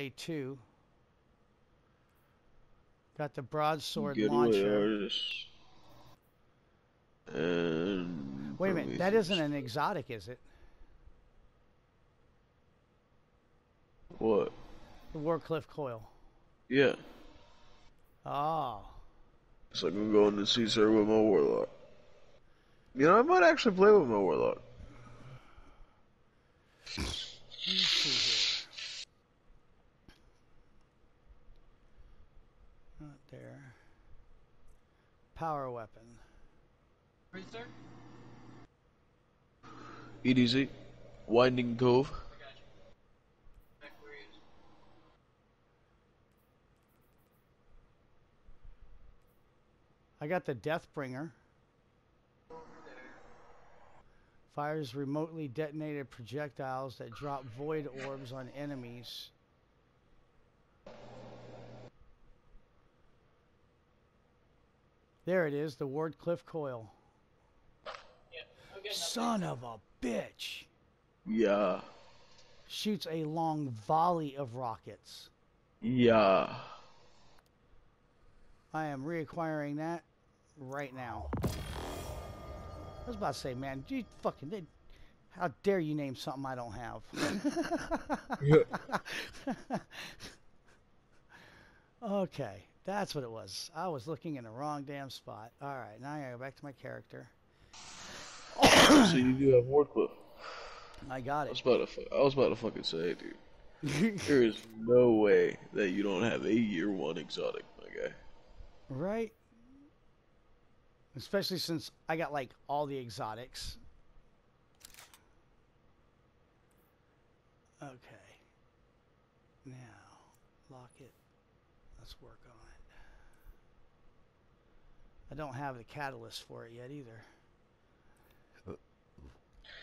A2. Got the broadsword launcher. And Wait a minute, that isn't an exotic, is it? What? The Wardcliff coil. Yeah. Ah. Oh. So I'm going to Caesar with my warlock. You know, I might actually play with my warlock. Let me see here. Not there. Power weapon. Right there? EDZ. Winding Cove. I got you. Back where he is. I got the Deathbringer. Fires remotely detonated projectiles that drop void orbs on enemies. There it is, the Wardcliff coil. Yeah. Son of a bitch! Yeah. Shoots a long volley of rockets. Yeah. I am reacquiring that right now. I was about to say, man, you fucking did. How dare you name something I don't have? okay, that's what it was. I was looking in the wrong damn spot. All right, now I gotta go back to my character. so you do have Wardcliff. I got it. I was about to, I was about to fucking say, dude. There is no way that you don't have a year one exotic, my guy. right? Especially since I got like all the exotics. Okay. Now, lock it. Let's work on it. I don't have the catalyst for it yet either.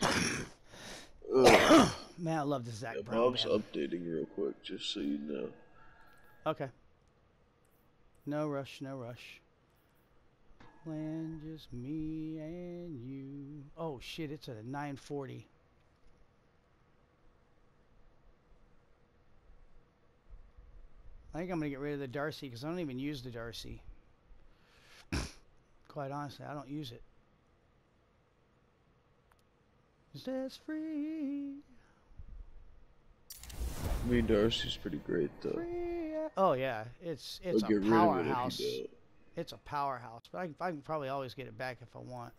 Man, I love the Zach Yeah, Brown Bob's band. updating real quick, just so you know. Okay. No rush, no rush. Plan just me and you. Oh shit, it's at a 940. I think I'm gonna get rid of the Darcy because I don't even use the Darcy. Quite honestly, I don't use it. Says free, I mean, Darcy's pretty great, though. free. Oh yeah, it's it's I'll a get rid of it powerhouse. don't. It's a powerhouse, but I, can- I can probably always get it back if I want.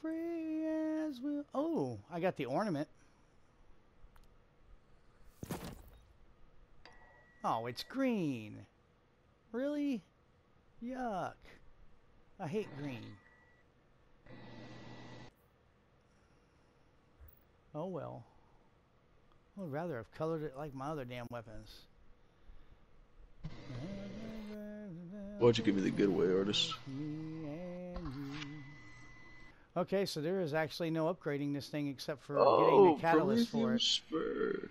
Free as will. Oh, I got the ornament. Oh, it's green. Really? Yuck. I hate green. Oh well. I would rather have colored it like my other damn weapons. Why don't you give me the good way, artist? Me and you. Okay, so there is actually no upgrading this thing except for Oh, getting the catalyst for it. Spur.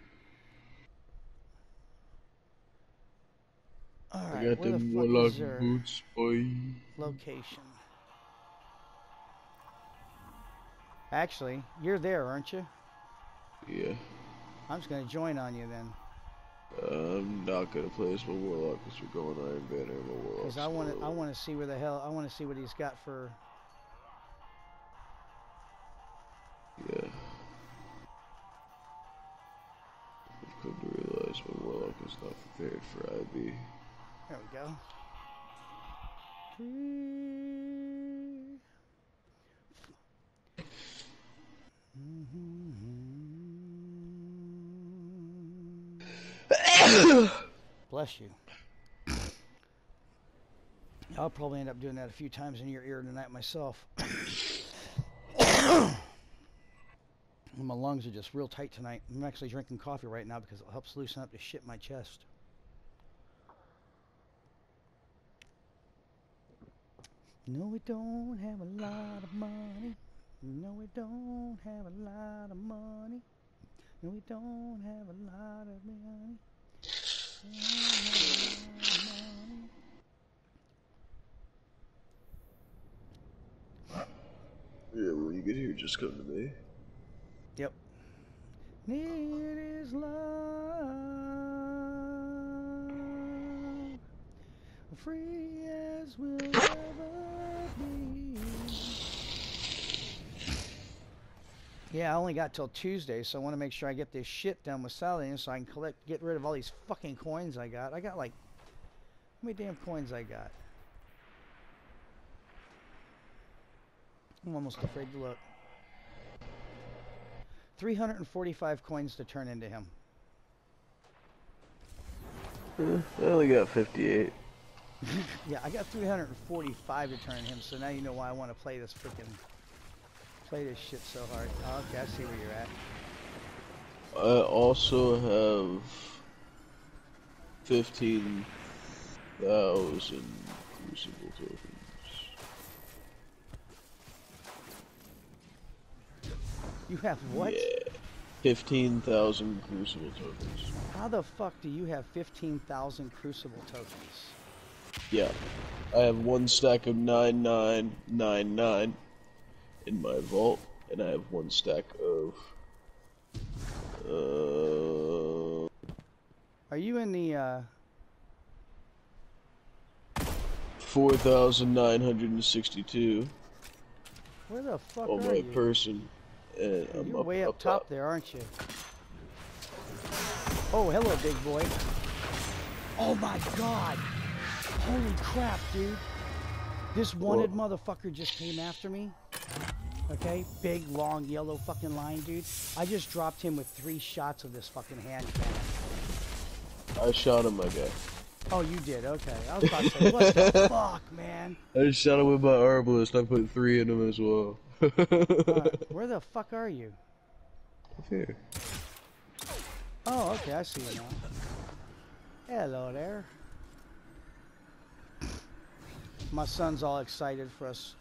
I Alright, got where the fuck warlock is boots, boy. location? Actually, you're there, aren't you? Yeah. I'm just gonna join on you then, I'm not gonna play as my warlock because we're going Iron Banner and my warlock. because I want to. I want to see where the hell. I want to see what he's got for. Yeah. I've come to realize my warlock is not prepared for IB. There we go. Bless you. I'll probably end up doing that a few times in your ear tonight myself. My lungs are just real tight tonight. I'm actually drinking coffee right now because it helps loosen up the shit in my chest. No, we don't have a lot of money. No, we don't have a lot of money. No, we don't have a lot of money. Don't have a lot of money. Yeah, when you get here, just come to me. Yep. Need is love, free as will Yeah, I only got till Tuesday, so I want to make sure I get this shit done with Saladin so I can collect, get rid of all these fucking coins I got. I got like, how many damn coins I got? I'm almost afraid to look. 345 coins to turn into him. I only got 58. Yeah, I got 345 to turn him, so now you know why I want to play this freaking play this shit so hard. Oh, okay, I see where you're at. I also have 15,000 Crucible tokens. You have what? Yeah. 15,000 Crucible tokens. How the fuck do you have 15,000 Crucible tokens? Yeah. I have one stack of 9999 in my vault, and I have one stack of. Uh, Are you in the uh 4,962 where the fuck on are my you? person. And I'm You're up, way up, top, there, aren't you? Oh, hello, big boy. Oh my god! Holy crap, dude! This wanted motherfucker just came after me. Okay, big, long, yellow fucking line, dude. I just dropped him with three shots of this fucking hand cannon. I shot him, my guy. Oh, you did? Okay. I was about to say, what the fuck, man? I just shot him with my arbalest. I put three in him as well. Uh, where the fuck are you? Here. Oh, okay, I see you now. Hello there. My son's all excited for us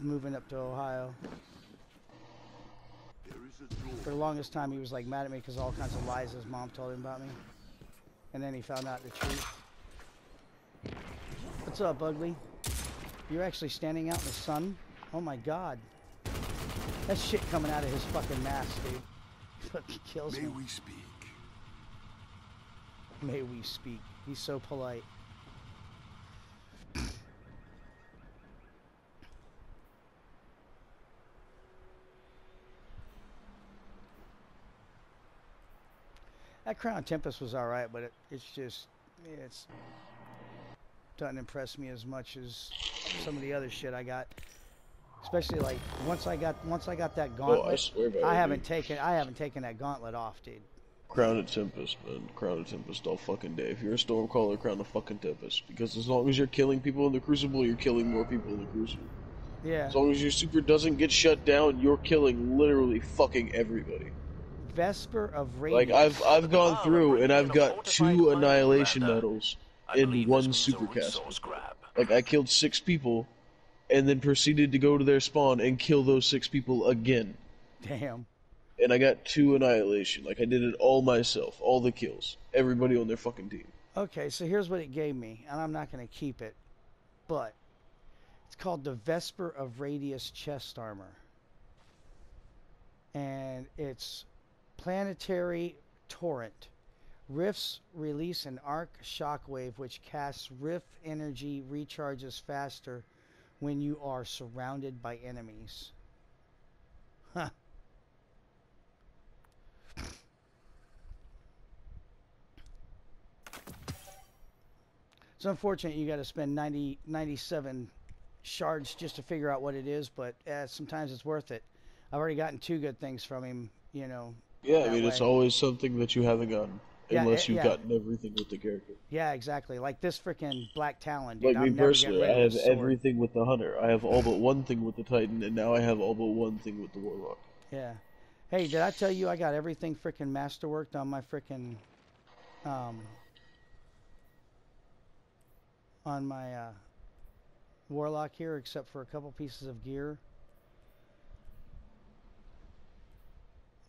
moving up to Ohio. For the longest time, he was like mad at me because all kinds of lies his mom told him about me. And then he found out the truth. What's up, Ugly? You're actually standing out in the sun? Oh my god. That shit coming out of his fucking mask, dude. Fucking kills May me. we speak? May we speak. He's so polite. That Crown Tempest was alright, but it, it's just, it's doesn't impress me as much as some of the other shit I got. Especially like once I got once I got that Oh, gauntlet, I swear by I haven't dude. taken I haven't taken that gauntlet off, dude. Crown of Tempest, man. Crown of Tempest all fucking day. If you're a Stormcaller, Crown of fucking Tempest. Because as long as you're killing people in the Crucible, you're killing more people in the Crucible. Yeah. As long as your super doesn't get shut down, you're killing literally fucking everybody. Vesper of Radiance. Like I've I've gone through and I've got two annihilation medals in one this means a super cast. Like I killed six people, and then proceeded to go to their spawn and kill those six people again. Damn. And I got two annihilation. Like I did it all myself, all the kills, everybody on their fucking team. Okay, so here's what it gave me, and I'm not going to keep it, but it's called the Vesper of Radius chest armor. And it's planetary torrent. Rifts release an arc shockwave which casts rift energy recharges faster when you are surrounded by enemies. Huh. It's unfortunate you got to spend 90, 97 shards just to figure out what it is, but uh, sometimes it's worth it. I've already gotten two good things from him, you know. Yeah, I mean it's always something that you haven't gotten. Yeah, Unless eh, you've yeah. gotten everything with the character. Yeah, exactly. Like this freaking Black Talon, dude. Like I'm me personally, I have everything with the hunter. I have all but one thing with the titan, and now I have all but one thing with the warlock. Yeah. Hey, did I tell you I got everything freaking masterworked on my freaking um on my uh warlock here except for a couple pieces of gear.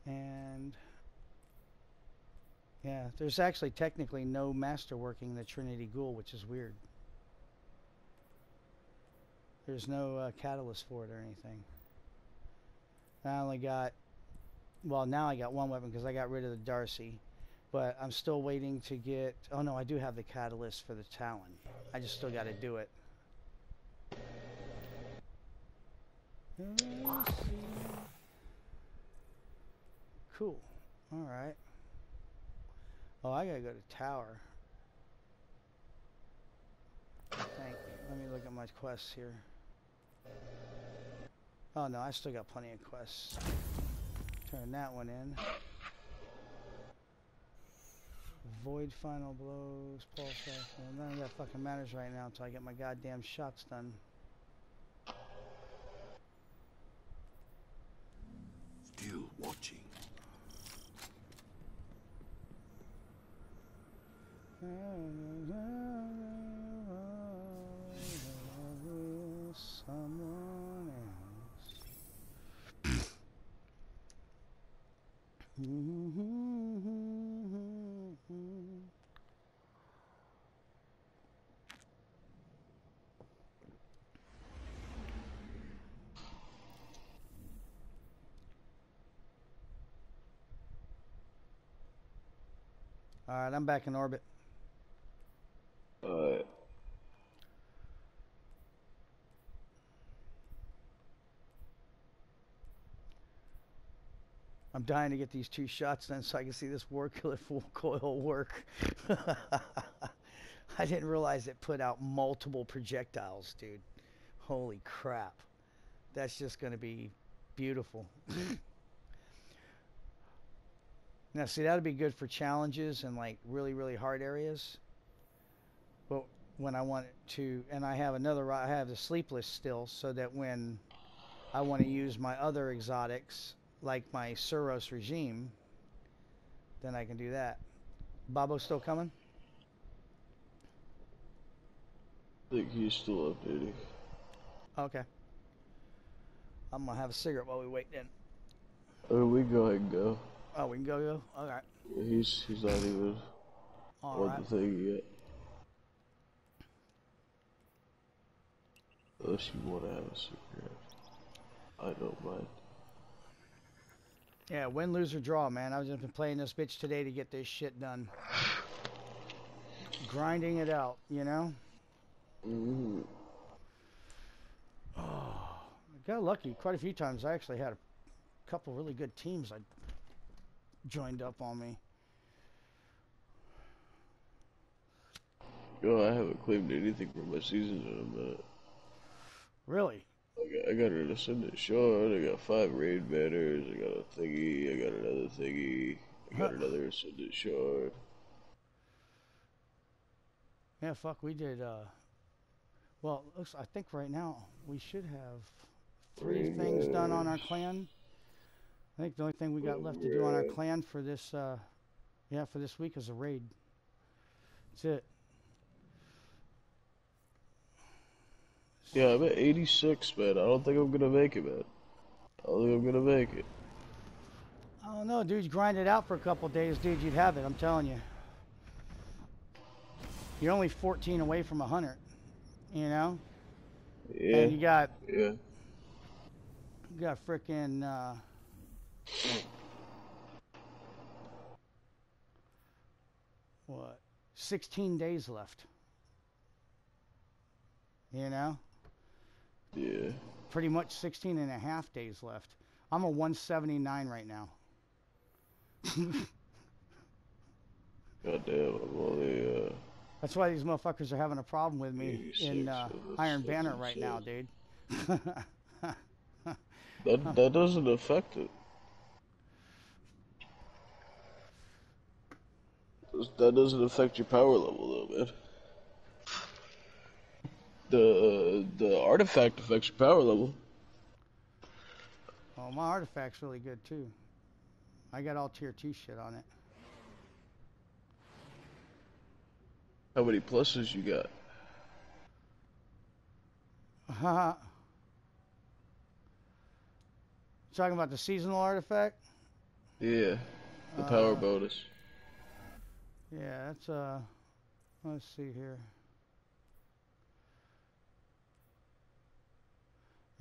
And yeah, there's actually technically no master working the Trinity Ghoul, which is weird. There's no uh, catalyst for it or anything. I only got well, now I got one weapon because I got rid of the Darcy. But I'm still waiting to get. Oh no, I do have the catalyst for the Talon. I just still got to do it. Cool. All right. Oh, I gotta go to tower. Thank you. Let me look at my quests here. Oh no, I still got plenty of quests. Turn that one in. Void final blows, pulse rifle. None of that fucking matters right now until I get my goddamn shots done. Still watching. Someone else. All right, I'm back in orbit. Alright. I'm dying to get these two shots done so I can see this war killer full coil work. I didn't realize it put out multiple projectiles, dude. Holy crap. That's just going to be beautiful. now, see, that would be good for challenges and like really, really hard areas. But when I want to, and I have another, I have the sleepless still, so that when I want to use my other exotics, like my Suros regime, then I can do that. Bobo still coming? I think he's still updating. Okay. I'm gonna have a cigarette while we wait then. Oh, we go ahead and go. Oh, we can go go. All right. He's he's not even All on right. the thing yet. Unless you want to have a secret. I don't mind. Yeah, win, lose, or draw, man. I've just been playing this bitch today to get this shit done. Grinding it out, you know? Mm. Got lucky quite a few times. I actually had a couple really good teams I joined up on me. Yo, I haven't claimed anything for my season in a minute. Really? I got, an Ascendant Shard, I got five Raid Banners, I got a thingy, I got another thingy, I got another Ascendant Shard. Yeah, fuck, we did, uh... Well, looks, I think right now we should have three Raid things done on our clan. I think the only thing we got left to do on our clan for this, uh... Yeah, for this week is a raid. That's it. Yeah, I'm at 86, man. I don't think I'm gonna make it, man. I don't think I'm gonna make it. I don't know, dude. Grind it out for a couple days, dude. You'd have it. I'm telling you. You're only 14 away from a hundred. You know, Yeah, and you got yeah. you got frickin' uh, what? 16 days left. You know, Yeah. pretty much 16 and a half days left. I'm a 179 right now. God damn, uh, That's why these motherfuckers are having a problem with me in uh, Iron Banner right now, dude. that, that doesn't affect it. That doesn't affect your power level, though, man. The the artifact affects your power level. oh, my artifact's really good too. I got all tier two shit on it. How many pluses you got? Haha. Talking about the seasonal artifact? Yeah, the power Uh, bonus. Yeah, that's uh let's see here.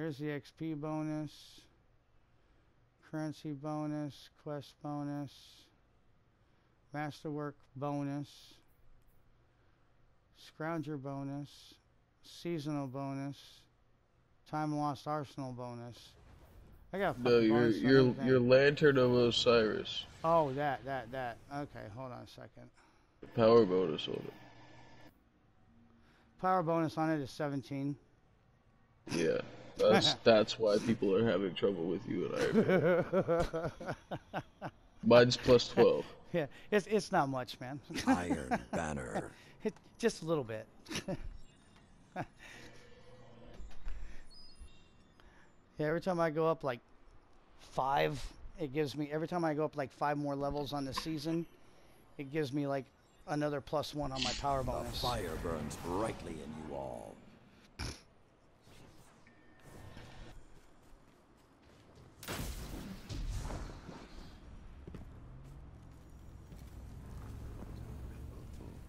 Here's the XP bonus. Currency bonus, quest bonus, masterwork bonus, scrounger bonus, seasonal bonus, time lost arsenal bonus. I got No, your your your Lantern of Osiris. Oh, that, that, that. Okay, hold on a second. The power bonus on it. Power bonus on it is 17. Yeah. That's that's why people are having trouble with you and I. Mine's plus twelve. yeah, it's it's not much, man. Iron Banner. it, just a little bit. yeah, every time I go up like five, it gives me. Every time I go up like five more levels on the season, it gives me like another plus one on my power The bonus. fire burns brightly in you all.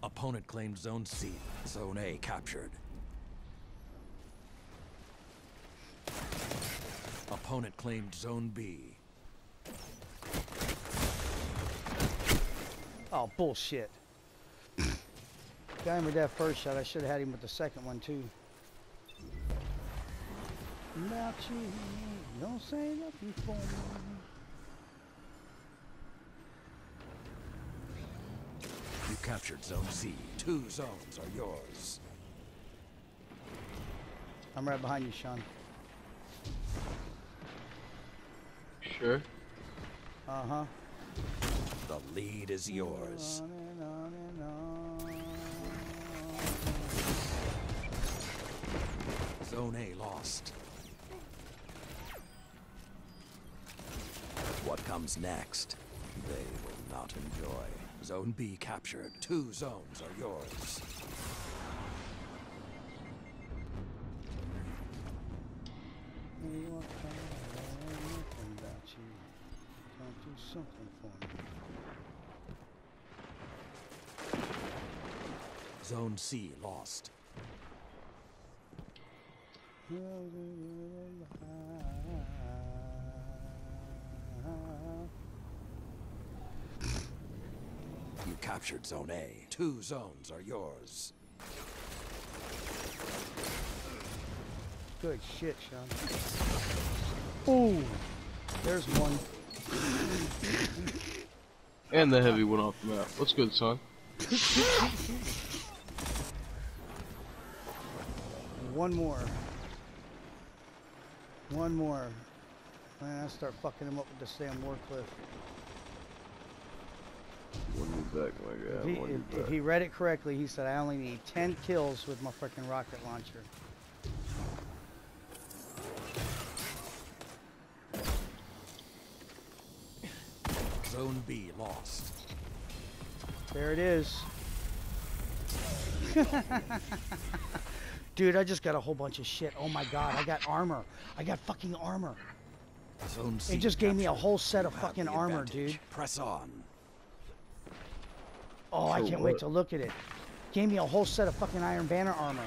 Opponent claimed Zone C. Zone A captured. Opponent claimed Zone B. Oh bullshit! Got him with that first shot. I should have had him with the second one too. About you, don't say nothing for me. Captured Zone C. Two zones are yours. I'm right behind you, Sean. Sure. Uh huh. The lead is yours. On and on and on. Zone A lost. What comes next? They will not enjoy. Zone B captured. Two zones are yours. Something for me. Zone C lost. You captured Zone A. Two zones are yours. Good shit, Sean. Ooh, there's one. And the heavy went off the map. What's good, son? One more. One more. Man, I start fucking him up with the Sam Wardcliff. One you back, my If he, if, if he read it correctly, he said I only need 10 kills with my freaking rocket launcher. Zone B lost. There it is. Dude, I just got a whole bunch of shit. Oh my god, I got armor. I got fucking armor. Zone C. It just gave me a whole set of You fucking armor, advantage. dude. Press on. Oh, I can't wait to look at it. Gave me a whole set of fucking Iron Banner armor.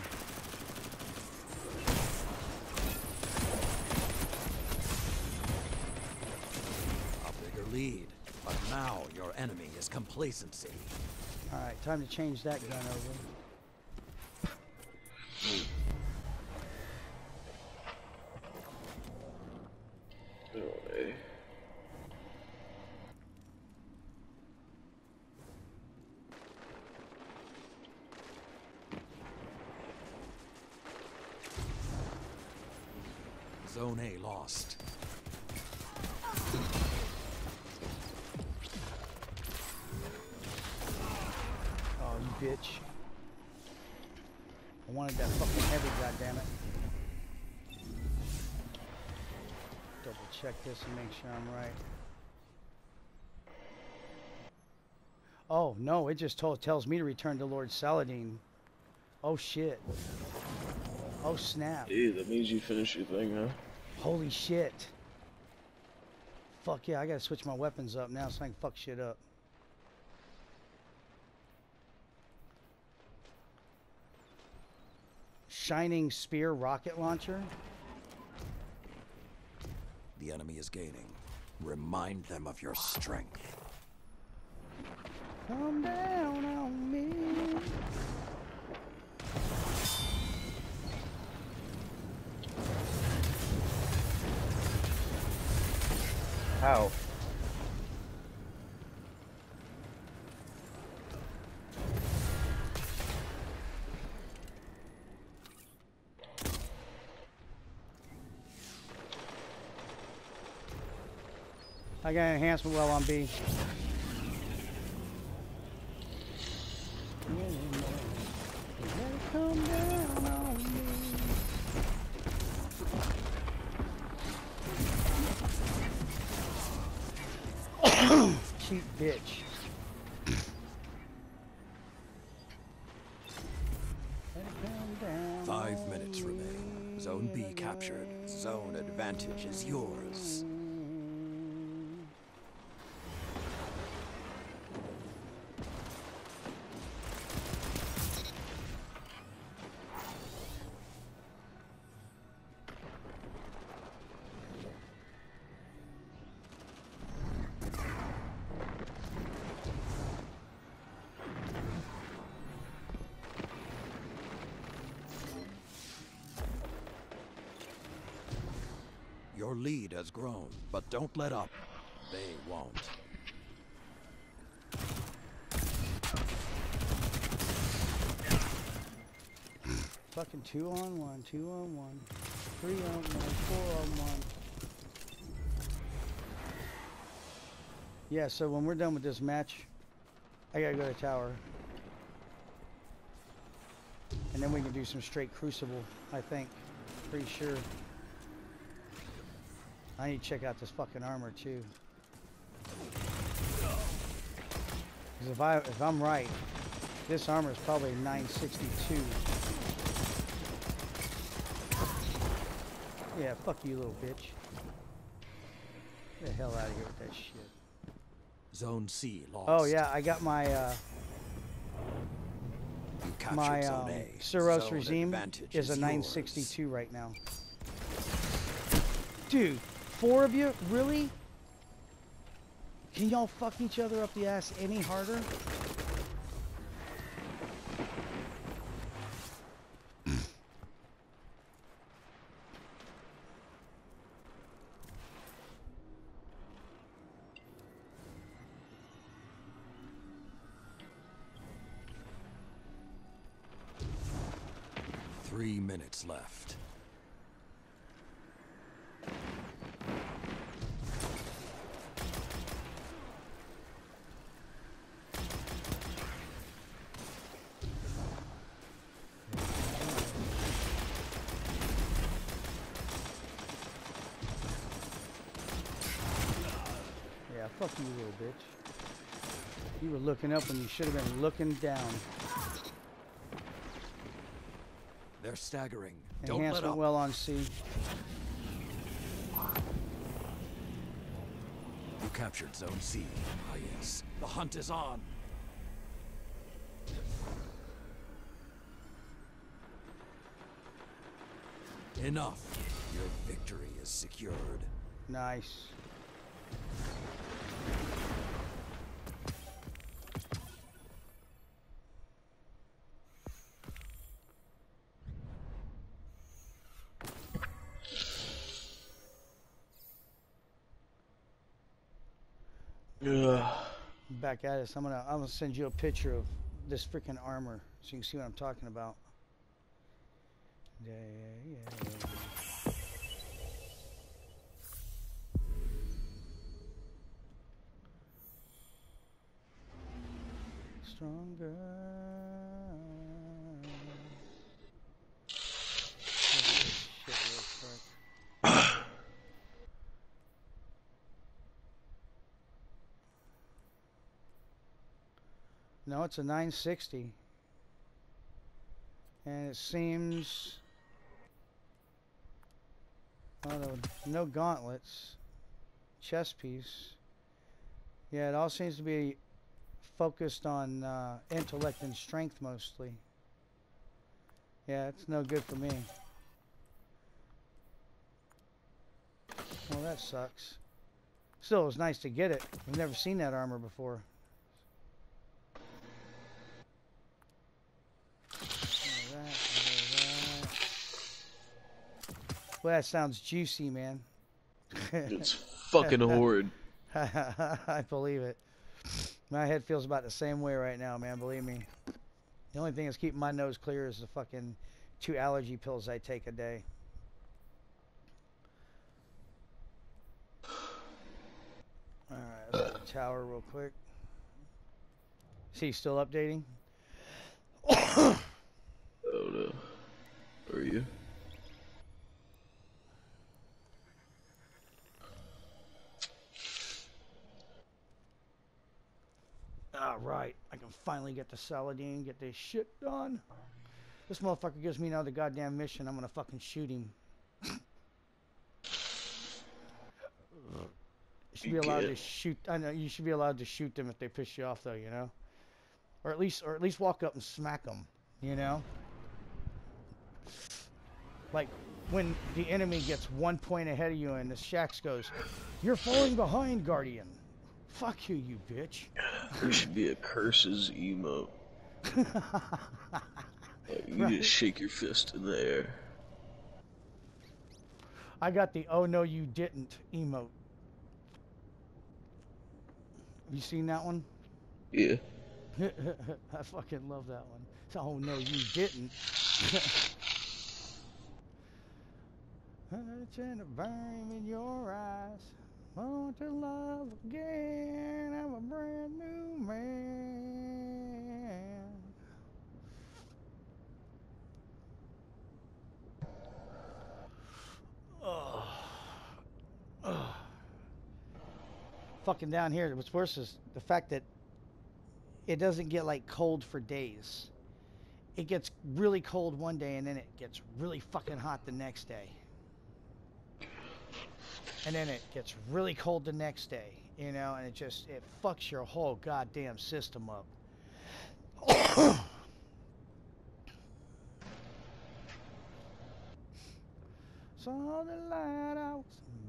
A bigger lead. But now your enemy is complacency. Alright, time to change that gun over. Oh, eh. Zone A lost. Oh, you bitch. I wanted that fucking heavy, goddammit. Double check this and make sure I'm right. Oh, no, it just told, tells me to return to Lord Saladin. Oh, shit. Oh, snap. Dude, that means you finished your thing, huh? Holy shit. Fuck yeah, I gotta switch my weapons up now so I can fuck shit up. Shining Spear rocket launcher? The enemy is gaining. Remind them of your strength. Come down on me. How? I got an enhancement well on B. Cheap bitch. Your lead has grown, but don't let up. They won't. Fucking two on one, two on one, three on one, four on one. Yeah, so when we're done with this match, I gotta go to tower. And then we can do some straight crucible, I think. Pretty sure. I need to check out this fucking armor too. 'Cause if I if I'm right, this armor is probably 962. Yeah, fuck you, little bitch. Get the hell out of here with that shit. Zone C lost. Oh yeah, I got my uh, my um, Suros regime is a yours. 962 right now. Dude, four of you, really? Can y'all fuck each other up the ass any harder? Three minutes left. Yeah, fuck you, little bitch. You were looking up when you should have been looking down. They're staggering. Don't let Enhancement up. well on C. You captured Zone C. Ah, yes. The hunt is on. Enough. Your victory is secured. Nice. Back at us. I'm gonna I'm gonna send you a picture of this freaking armor so you can see what I'm talking about. Yeah, yeah, yeah. Stronger. Look at this shit real quick. No, it's a 960. And it seems. Oh, no, gauntlets. Chest piece. Yeah, it all seems to be focused on uh, intellect and strength mostly. Yeah, it's no good for me. Well, that sucks. Still, it was nice to get it. I've never seen that armor before. There's that, that. Well, that sounds juicy, man. It's fucking horrid. I believe it. My head feels about the same way right now, man. Believe me. The only thing that's keeping my nose clear is the fucking two allergy pills I take a day. All right, let's go to the tower real quick. See, still updating. Are you? All right, I can finally get to Saladin, get this shit done. This motherfucker gives me another goddamn mission. I'm gonna fucking shoot him. You should be allowed to shoot. I know you should be allowed to shoot them if they piss you off, though. You know, or at least, or at least walk up and smack them. You know, like when the enemy gets one point ahead of you and the Shaxx goes, "You're falling behind, Guardian." Fuck you, you bitch. There should be a curses emote. Like, you just shake your fist in the air. I got the "Oh no, you didn't" emote. Have you seen that one? Yeah. I fucking love that one. It's, Oh no, you didn't. Touch and a in your eyes. Want to love again. I'm a brand new man. Fucking down here, what's worse is the fact that it doesn't get like cold for days. It gets really cold one day and then it gets really fucking hot the next day. And then it gets really cold the next day, you know, and it just it fucks your whole goddamn system up. Saw the light, I was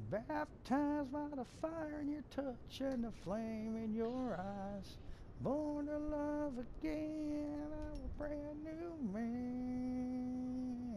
baptized by the fire in your touch and the flame in your eyes. Born to love again, I'm a brand new man.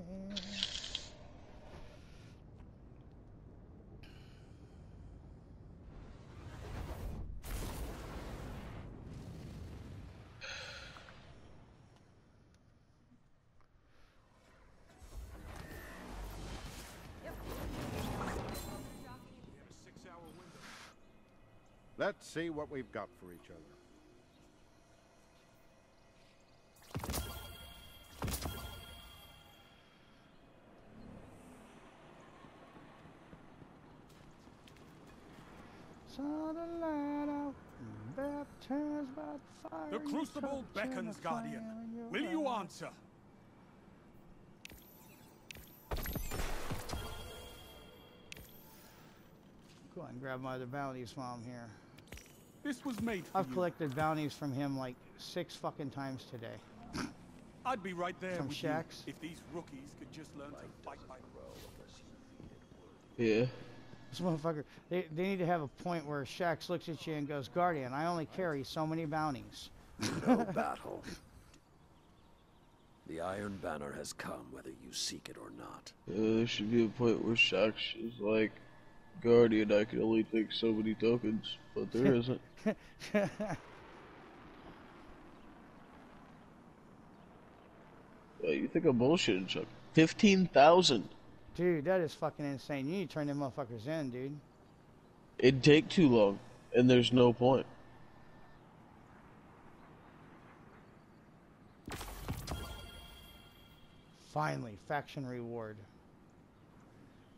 Let's see what we've got for each other. The light out, baptized by the fire. The in your crucible beckons, Guardian. flame in your Will you answer? Go on, grab my other bounties while I'm here. This was made for I've you. collected bounties from him like six fucking times today. I'd be right there From with Shaxx? you if these rookies could just learn to fight by Yeah. This motherfucker, they, they need to have a point where Shaxx looks at you and goes, Guardian, I only carry so many bounties. No battle. The Iron Banner has come whether you seek it or not. Yeah, there should be a point where Shaxx is like, Guardian, I can only take so many tokens, but there isn't. Yeah, you think I'm bullshitting, Chuck? 15,000. dude, that is fucking insane. You need to turn them motherfuckers in, dude. It'd take too long, and there's no point. Finally, faction reward.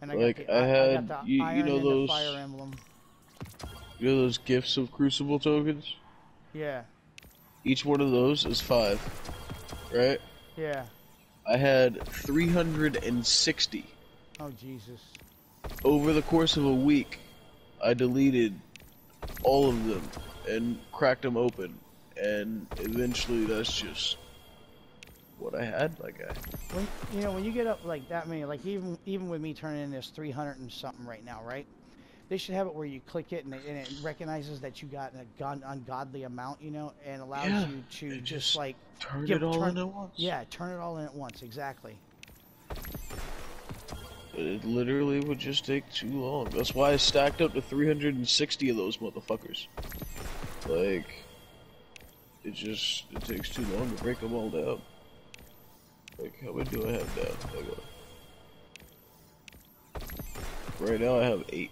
And I Like, got the, I I, had- got the you- you know those- fire emblem. You know those gifts of Crucible tokens? Yeah, Each one of those is five, right? yeah. I had 360. Oh Jesus. Over the course of a week, I deleted all of them and cracked them open, and eventually that's just what I had. Like I, When you know when you get up like that many, like even even with me turning in this 300 and something right now, right? They should have it where you click it and, it and it recognizes that you got a gun ungodly amount, you know, and allows Yeah, you to just, just like Turn give- it all turn- in at once. yeah, turn it all in at once. Exactly. It literally would just take too long. That's why I stacked up to 360 of those motherfuckers. Like, it just it takes too long to break them all down. Like, how many do I have now? Right now I have eight.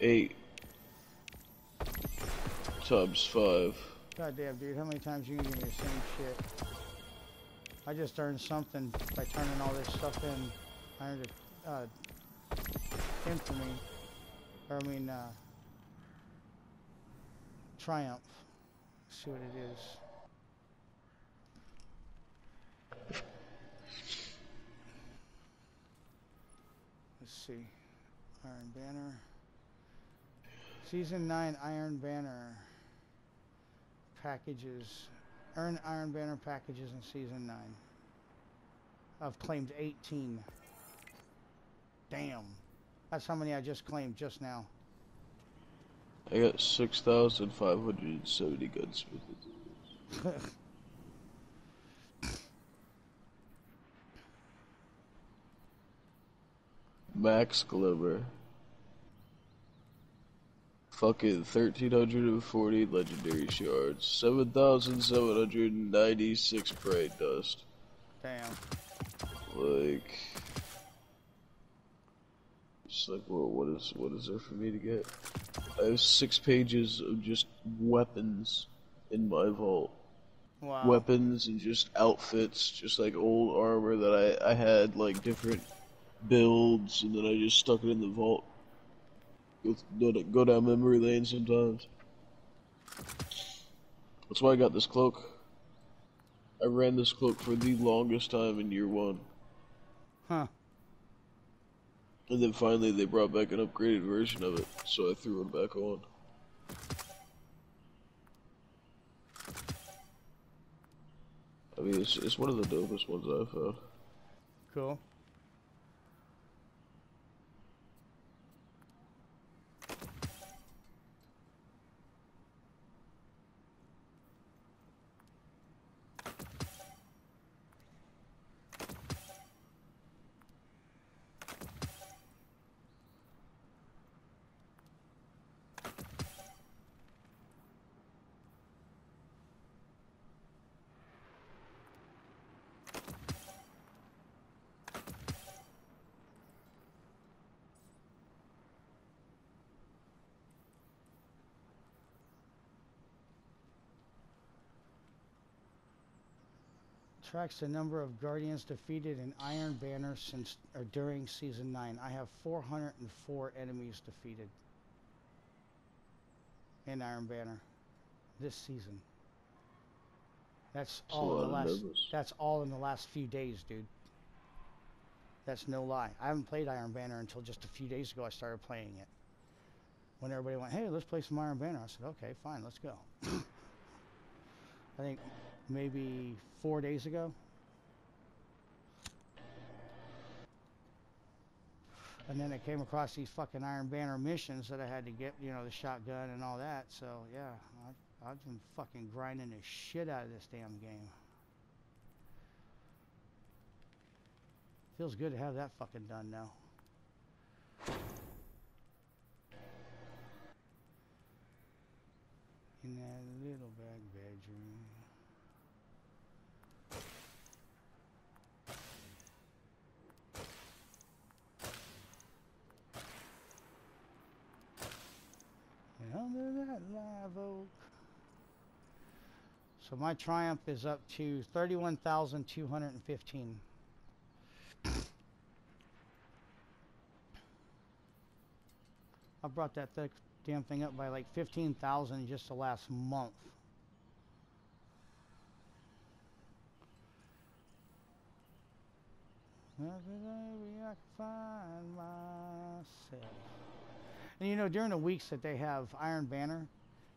Eight times five. God damn, dude, how many times you gonna give me the same shit? I just earned something by turning all this stuff in. I earned a uh, infamy, or I mean, uh, triumph. Let's see what it is. See, Iron Banner. Season 9 Iron Banner packages. Earn Iron Banner packages in Season 9. I've claimed 18. Damn. That's how many I just claimed just now. I got 6,570 gunsmith. Max Glimmer. Fucking 1340 legendary shards. 7,796 bright dust. Damn. Like. It's like, well, what is what is there for me to get? I have six pages of just weapons in my vault. Wow. Weapons and just outfits, just like old armor that I, I had, like different builds, and then I just stuck it in the vault. Go, go, down memory lane sometimes. That's why I got this cloak. I ran this cloak for the longest time in year one. Huh. And then finally they brought back an upgraded version of it, so I threw it back on. I mean, it's, it's one of the dopest ones I've found. Cool. Tracks the number of Guardians defeated in Iron Banner since or during Season 9. I have 404 enemies defeated in Iron Banner this season. That's That's all in the last. numbers. That's all in the last few days, dude. That's no lie. I haven't played Iron Banner until just a few days ago. I started playing it. When everybody went, "Hey, let's play some Iron Banner," I said, "Okay, fine, let's go." I think maybe four days ago. And then I came across these fucking Iron Banner missions that I had to get, you know, the shotgun and all that. So yeah, I, I've been fucking grinding the shit out of this damn game. Feels good to have that fucking done now. In that little back bedroom. And under that live oak. So my triumph is up to 31,215. I brought that thick damn thing up by like 15,000 just the last month. I can find myself. And you know, during the weeks that they have Iron Banner,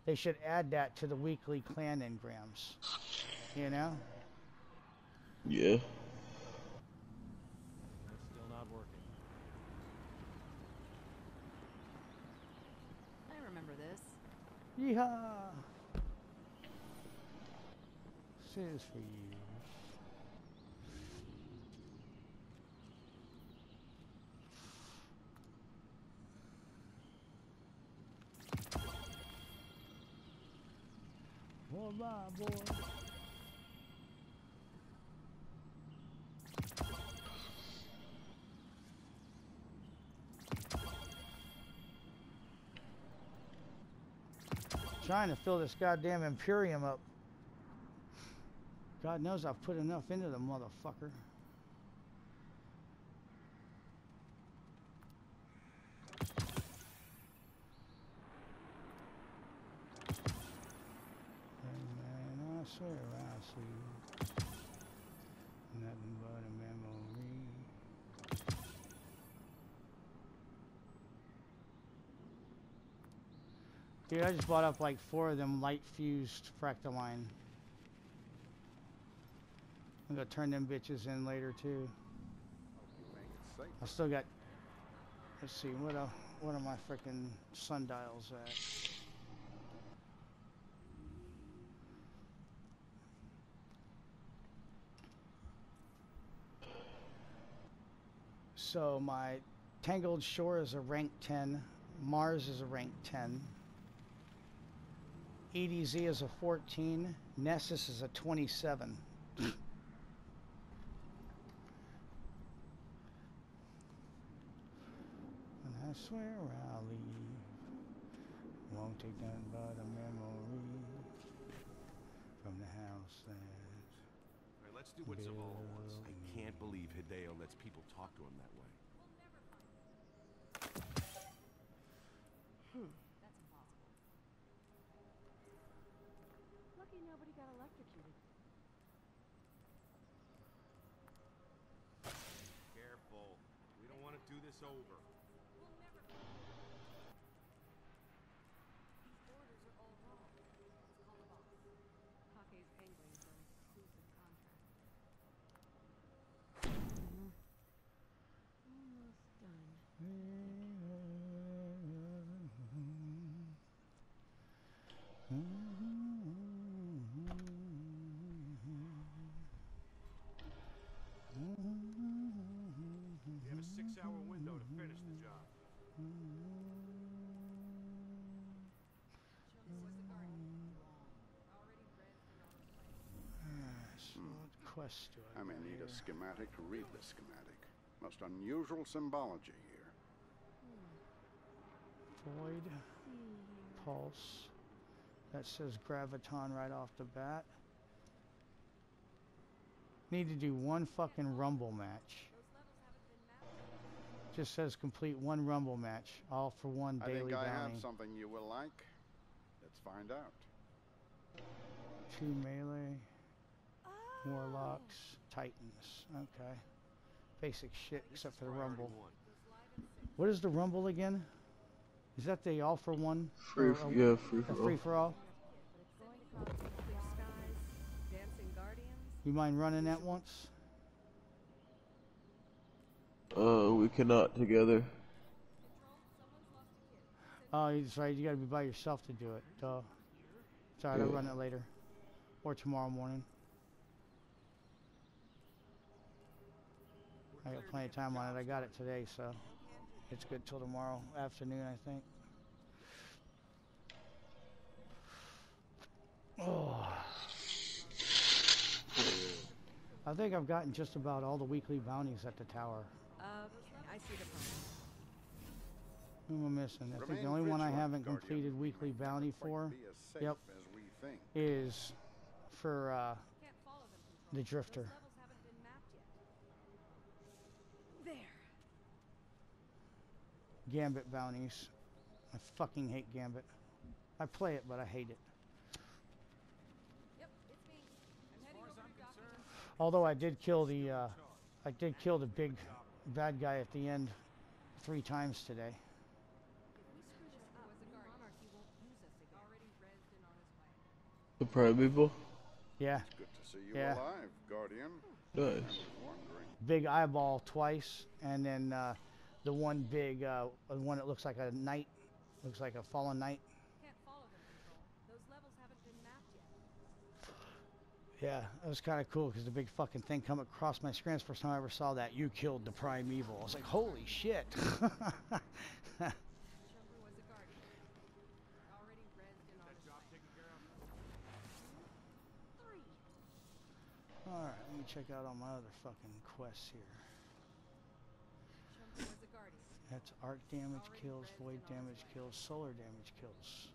they should add that to the weekly clan engrams. You know? Yeah. Still not working. I remember this. Yeehaw! This is for you. Boy, bye, boy. Trying to fill this goddamn Imperium up. God knows I've put enough into the motherfucker. Hey man, I swear I see nothing but a memory. Dude, I just bought up like four of them light fused fractaline. I'm gonna turn them bitches in later too. I still got. Let's see, what uh, what are my freaking sundials at? So my Tangled Shore is a rank 10, Mars is a rank 10, EDZ is a 14, Nessus is a 27. And I swear I'll leave. Won't take nothing but a memory from the house that. All right, let's do what Zavala wants. I can't believe Hideo lets people talk to him that way. That's Lucky nobody got electrocuted. Careful. We don't want to do this over. These orders are all wrong. Let's call the boss. Kake's penguin for an exclusive contract. Almost done. You do I I may need here? a schematic to read the schematic. Most unusual symbology here. Void, pulse. That says graviton right off the bat. Need to do one fucking rumble match. Just says complete one rumble match, all for one I daily think I bounty. have something you will like. Let's find out. Two melee, warlocks, titans. Okay, basic shit except for the rumble. What is the rumble again? Is that the all for one? Free, or f- a- yeah, free a for free all. for all? Going to cause clear skies, dancing guardians. You mind running that once? Uh, we cannot together. Oh, that's right. You got to be by yourself to do it. Duh. Sorry, alright. I'll run it later, or tomorrow morning. I got plenty of time on it. I got it today, so it's good till tomorrow afternoon, I think. Oh. I think I've gotten just about all the weekly bounties at the tower. Okay, I see the problem. Who am I missing? I think the only one I haven't Guardian. completed weekly bounty for be as safe Yep. as we think. is for uh, Can't follow them, Control. the drifter. Those levels haven't been mapped yet. There. Gambit bounties. I fucking hate Gambit. I play it, but I hate it. Yep, it's me. I'm heading over to Although I did kill the, uh, I did kill the big bad guy at the end three times today. If we screw this up, the monarchy won't use us again. Already rezzed and on his way. The Prime people? Yeah, Good to see you Yeah. alive, Guardian. Nice. I was wondering. big eyeball twice, and then uh, the one big uh, the one that looks like a knight, looks like a fallen knight. Can't follow them, Those levels haven't been mapped yet. Yeah, that was kind of cool because the big fucking thing come across my screen. It's the first time I ever saw that. You killed the primeval. I was like, holy shit. Alright, let me check out all my other fucking quests here. That's arc damage kills, void damage kills, solar damage kills.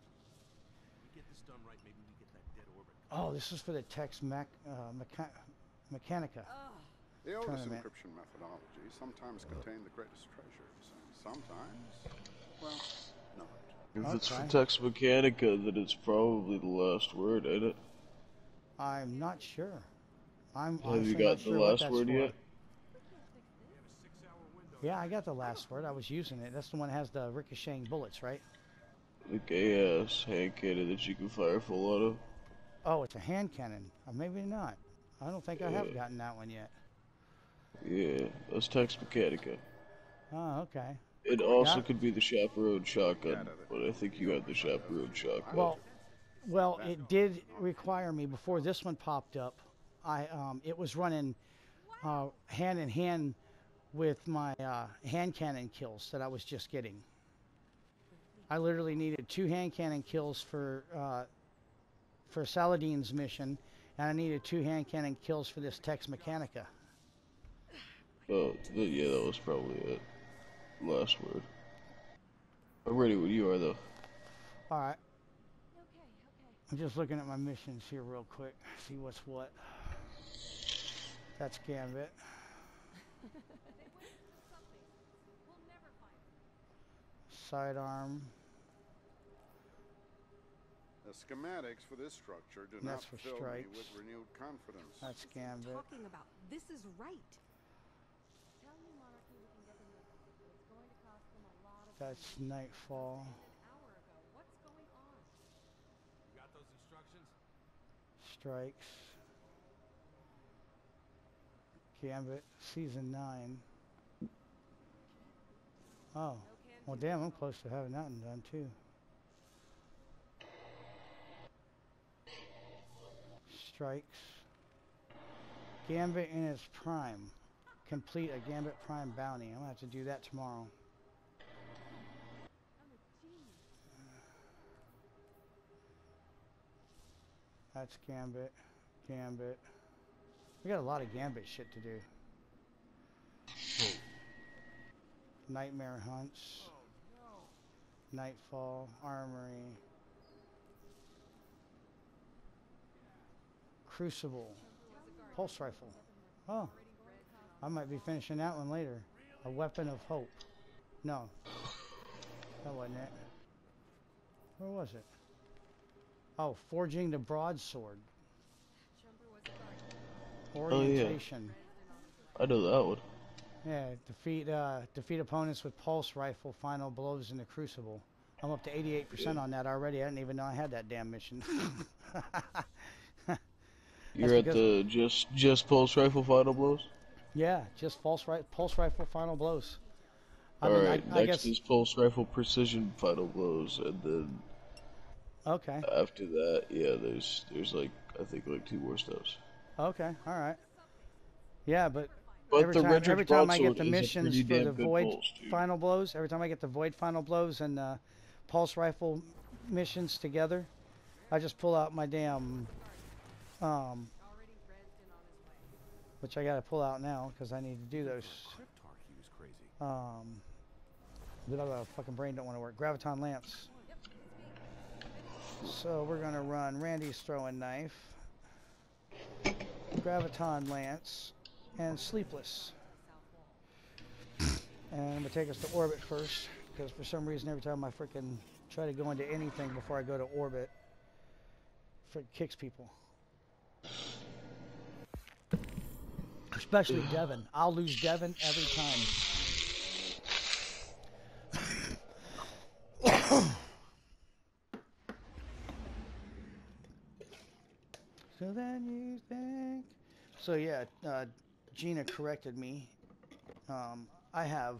we get this done right, maybe we get that dead orbit. Oh, this is for the Tex Mac, uh, Mecha- Mechanica. Ugh. The oldest Tournament. encryption methodology sometimes contain the greatest treasures, and sometimes, well, not. If it's for Okay. Tex Mechanica, then it's probably the last word, ain't it? I'm not sure. I'm Have you got the sure last word for. yet? Yeah, I got the last word. I was using it. That's the one that has the ricocheting bullets, right? The gay ass hand cannon that you can fire full auto. Oh, it's a hand cannon. Or maybe not. I don't think I have gotten that one yet. Yeah, that's Tex Mechanica. Oh, okay. It also Yeah. could be the chaperone shotgun, but I think you have the chaperone shotgun. Well, well, it did require me before this one popped up. I um, it was running uh, hand in hand with my uh, hand cannon kills that I was just getting. I literally needed two hand cannon kills for uh, for Saladin's mission, and I needed two hand cannon kills for this Tex Mechanica. oh, th- yeah, that was probably it. Last word. I'm ready when you are, though. All right, Okay, okay. I'm just looking at my missions here real quick, see what's what. That's Gambit. Sidearm. The schematics for this structure do That's not for fill strikes. me with renewed confidence. That's That's what I'm Gambit. talking about. This is right. Tell New Monarchy we can get them moving, it's going to cost them a lot of That's Nightfall. an hour ago. What's going on? You got those instructions? Strikes. Gambit. Season 9. Oh. Well, damn, I'm close to having that one done, too. Strikes. Gambit in its prime. Complete a Gambit Prime bounty. I'm going to have to do that tomorrow. I'm a genius. That's Gambit. Gambit. We got a lot of Gambit shit to do. Nightmare hunts. Nightfall. Armory. Crucible. Pulse rifle. Oh. I might be finishing that one later. A weapon of hope. No. That wasn't it. Where was it? Oh, forging the broadsword. Chumber was a guardian. Oh, yeah. Orientation. I know that one. Yeah. defeat uh, defeat opponents with pulse rifle. Final blows in the crucible. I'm up to 88% on that already. I didn't even know I had that damn mission. You're at the just just pulse rifle final blows. yeah, just pulse ri- pulse rifle final blows. I All mean, right, I, I next guess is pulse rifle precision final blows, and then okay, after that, yeah, there's there's like I think like two more steps. okay, all right. Yeah, but But every the time, every time I get the missions for the void pulse, final blows, every time I get the void final blows and the pulse rifle missions together, I just pull out my damn, um, Already rezzed in on his way. which I got to pull out now because I need to do those. Cryptarch, he was crazy. Um, blah, blah, fucking brain don't want to work. Graviton lance. So we're gonna run Randy's throwing knife, Graviton lance, and sleepless. And I'm gonna take us to orbit first, because for some reason every time I freaking try to go into anything before I go to orbit, it kicks people. Especially Devin. I'll lose Devin every time. so then you think. So yeah, uh, Gina corrected me. Um, I have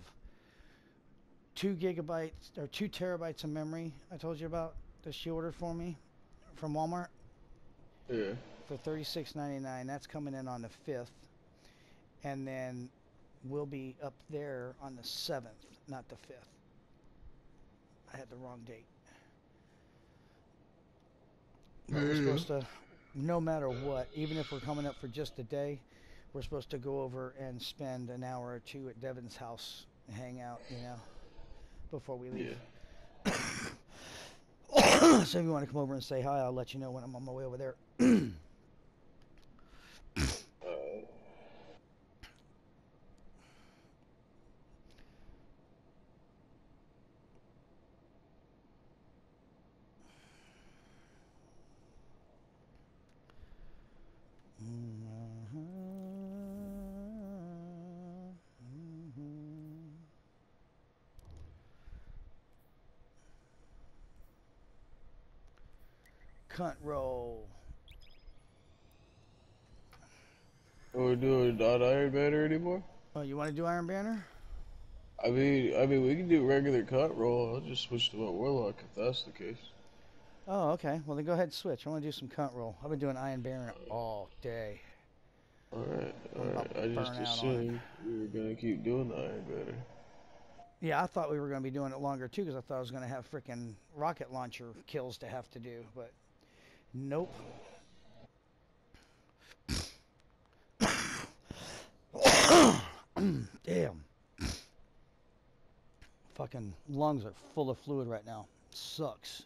two gigabytes or two terabytes of memory. I told you about that she ordered for me from Walmart. Yeah. for thirty six ninety nine. That's coming in on the fifth, and then we'll be up there on the seventh, not the fifth. I had the wrong date. We're supposed to, no matter what, even if we're coming up for just a day, we're supposed to go over and spend an hour or two at Devin's house and hang out, you know, before we leave. so if you want to come over and say hi, I'll let you know when I'm on my way over there. Cunt roll. Are we doing not Iron Banner anymore? Oh, you want to do Iron Banner? I mean, I mean, we can do regular cut roll. I'll just switch to my Warlock if that's the case. Oh, okay. Well, then go ahead and switch. I want to do some cunt roll. I've been doing Iron Banner all day. Alright, I'm about alright. I just burn out on it. assumed we were gonna keep doing the Iron Banner. Yeah, I thought we were going to be doing it longer too because I thought I was going to have freaking rocket launcher kills to have to do, but nope. Damn. Fucking lungs are full of fluid right now. Sucks.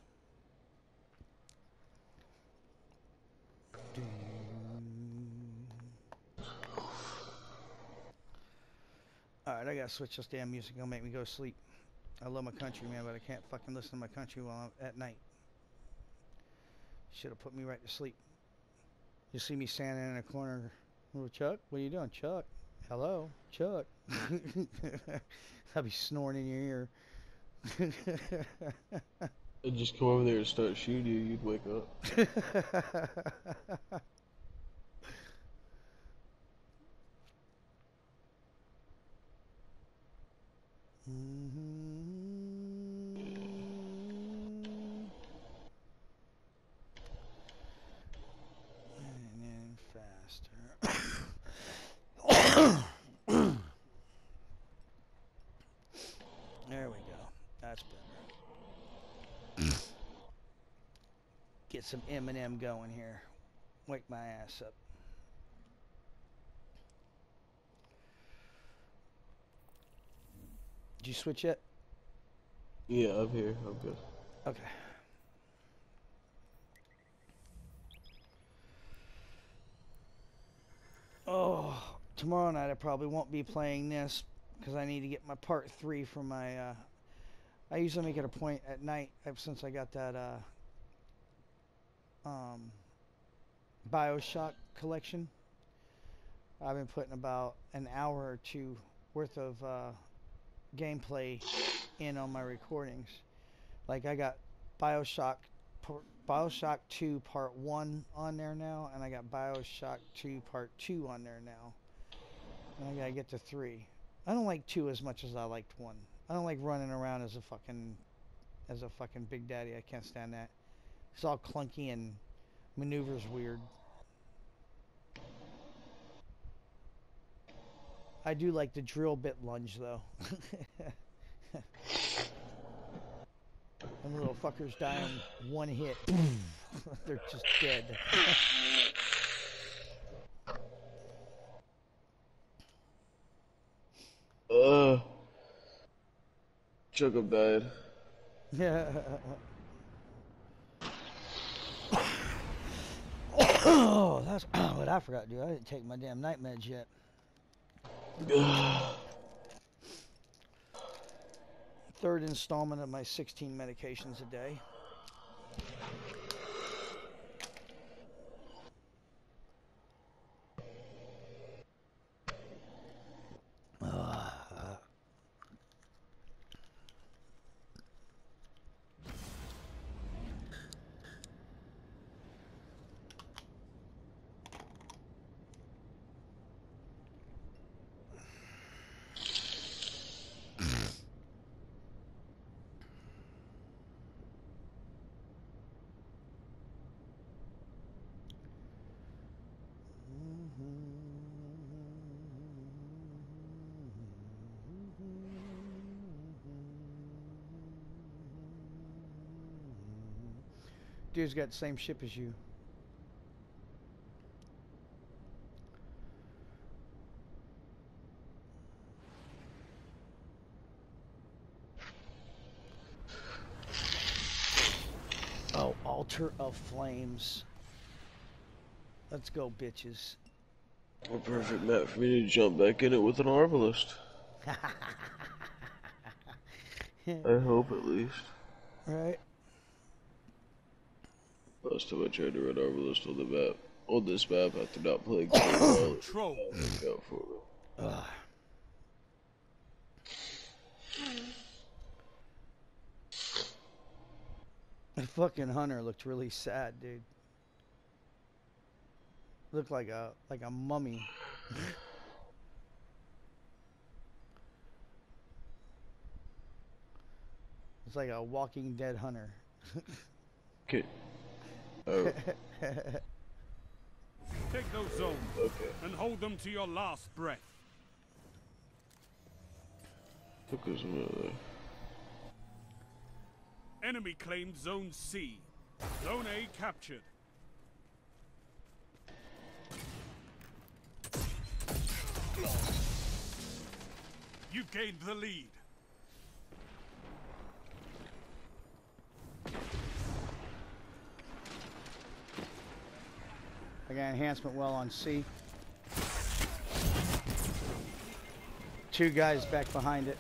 Alright, I gotta switch this damn music. It'll make me go to sleep. I love my country, man, but I can't fucking listen to my country while I'm at night. Should have put me right to sleep. You see me standing in a corner. Oh, Chuck, what are you doing? Chuck, hello, Chuck. I'll be snoring in your ear. I'd just come over there and start shooting you, you'd wake up. And mm-hmm then faster. there we go. That's better. Get some Eminem going here. Wake my ass up. Did you switch yet? Yeah, I'm here. I'm good. Okay. Oh, tomorrow night I probably won't be playing this because I need to get my part three for my. Uh, I usually make it a point at night since I got that uh, um, Bioshock collection. I've been putting about an hour or two worth of uh, gameplay in on my recordings. Like I got Bioshock, Bioshock 2 Part 1 on there now, and I got Bioshock 2 Part 2 on there now. And I gotta get to 3. I don't like 2 as much as I liked 1. I don't like running around as a fucking, as a fucking big daddy. I can't stand that. It's all clunky and maneuvers weird. I do like the drill bit lunge though. Them little fuckers die in one hit. They're just dead. Chuck up died. Yeah. Oh, that's what I forgot to do. I didn't take my damn night meds yet. Third installment of my 16 medications a day. Dude's got the same ship as you. Oh, altar of flames. Let's go, bitches. A perfect map for me to jump back in it with an arbalest. I hope at least. right? Last time I tried to run arbalest on the map, on this map after not playing Cold War, Troll. look out for me. Ugh. The fucking hunter looked really sad, dude. Looked like a like a mummy. it's like a Walking Dead hunter. Okay. Oh, Take those zones okay. and hold them to your last breath. Took us a minute eh? there. Enemy claimed Zone C. Zone A captured. You've gained the lead. I got enhancement well on C. Two guys back behind it.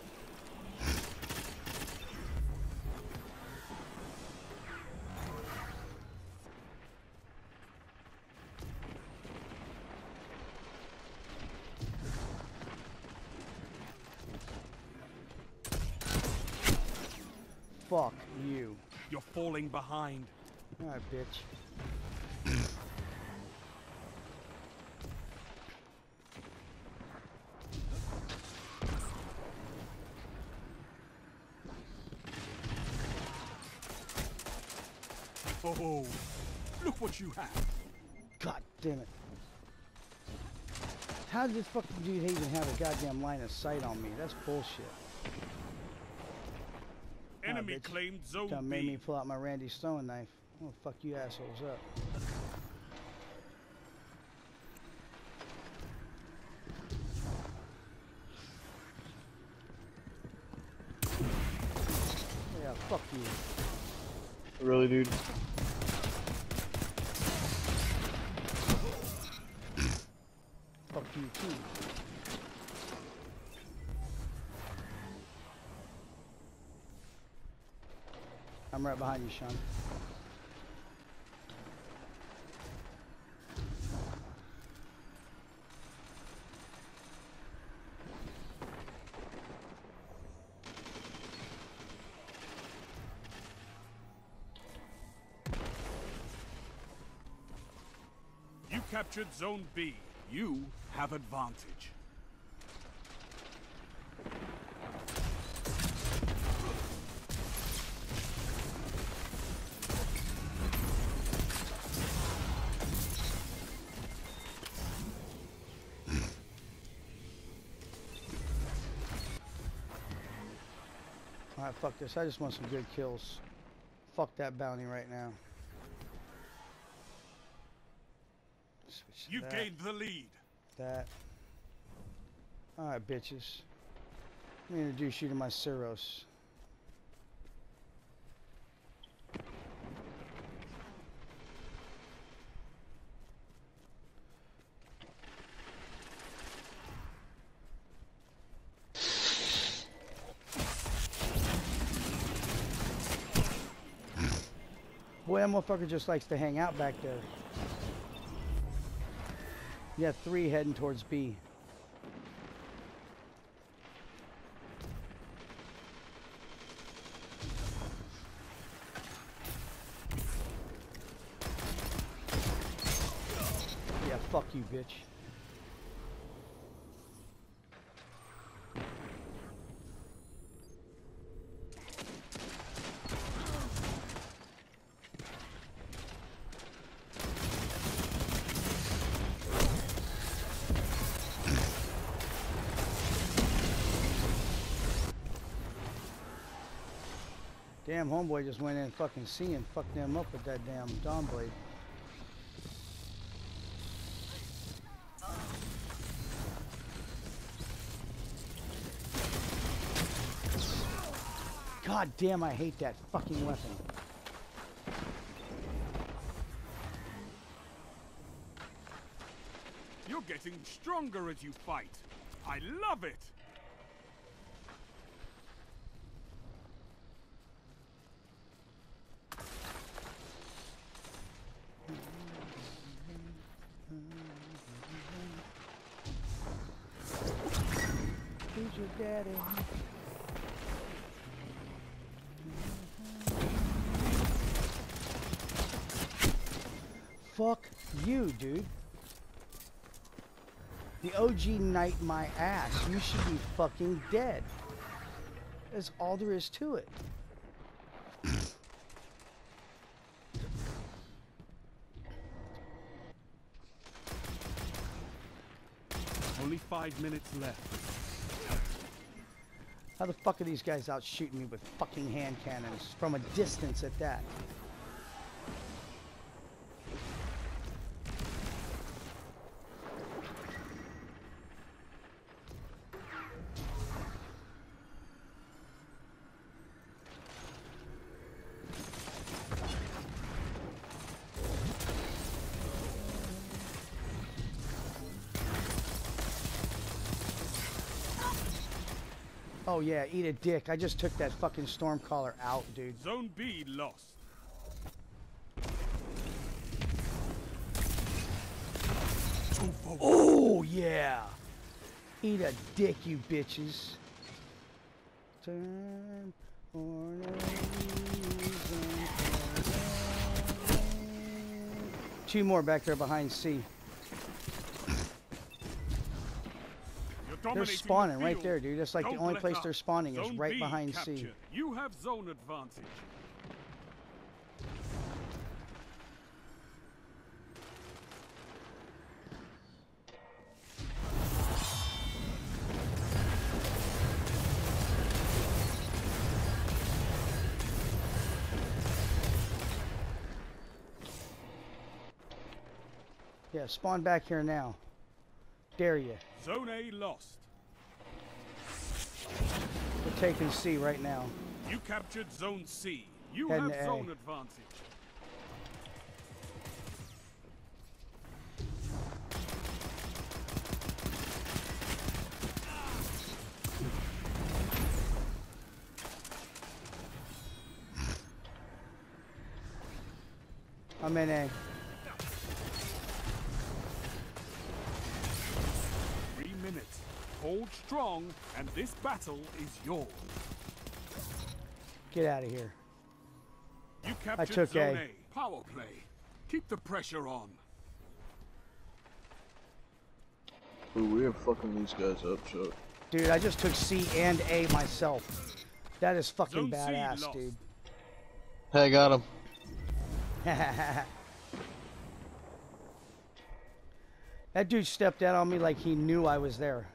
Fuck you. You're falling behind. Alright, bitch. Oh, look what you have. God damn it. How did this fucking dude even have a goddamn line of sight on me? That's bullshit. Enemy bitch. claimed Zone Done made me pull out my Randy Stone knife. Oh, fuck you assholes up. Yeah, fuck you. Really, dude? Right behind you, Sean. You captured Zone B. You have advantage. Fuck this. I just want some good kills. Fuck that bounty right now. You've that, gained the lead. that. Alright, bitches. Let me introduce you to my Ceros. Boy, that motherfucker just likes to hang out back there. Yeah, three heading towards B. Damn, homeboy just went in fucking C and fucked them up with that damn Dawn Blade. God damn, I hate that fucking weapon. You're getting stronger as you fight. I love it. Dude. The OG knight my ass. You should be fucking dead. That's all there is to it. Only five minutes left. How the fuck are these guys out shooting me with fucking hand cannons from a distance at that? Oh yeah, eat a dick. I just took that fucking storm caller out, dude. Zone B lost. Oh yeah. Eat a dick, you bitches. Turn for no reason for nothing. Two more back there behind C. They're dominating the spawning right there, dude. That's like the Don't only place up. they're spawning is right B behind C. You have zone advantage. Yeah, spawn back here now. Dare you. Zone A lost. We're taking C right now. You captured Zone C. You Heading have zone advantage. I'm in A. Hold strong, and this battle is yours. Get out of here. You captured took Zone A. A. Power play. Keep the pressure on. Ooh, we are fucking these guys up, Chuck. Dude, I just took C and A myself. That is fucking Zone badass, dude. Hey, I got him. that dude stepped out on me like he knew I was there.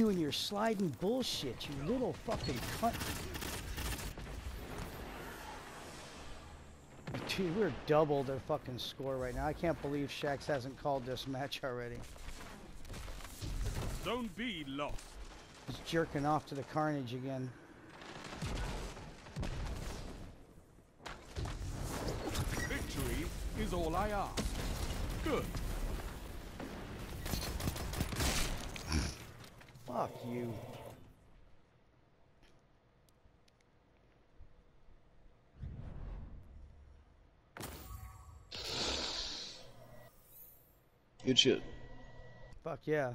You and your sliding bullshit, you little fucking cunt. Dude, we're double their fucking score right now. I can't believe Shaxx hasn't called this match already. Zone B lost. He's jerking off to the carnage again. Victory is all I ask. Good. Fuck you. Good shit. Fuck yeah.